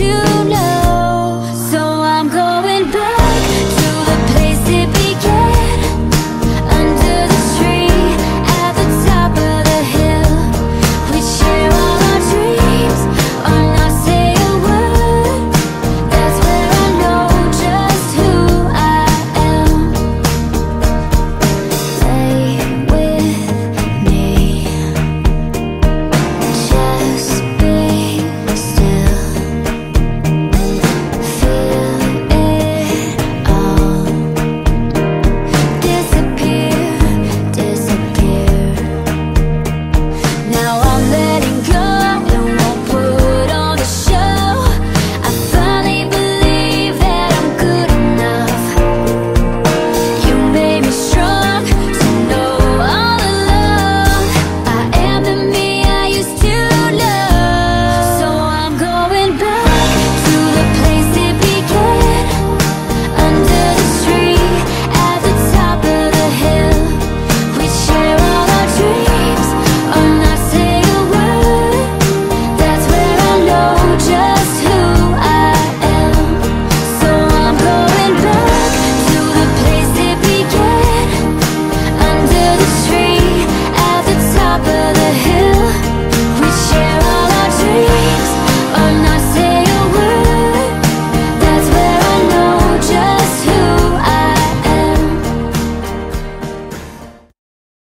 do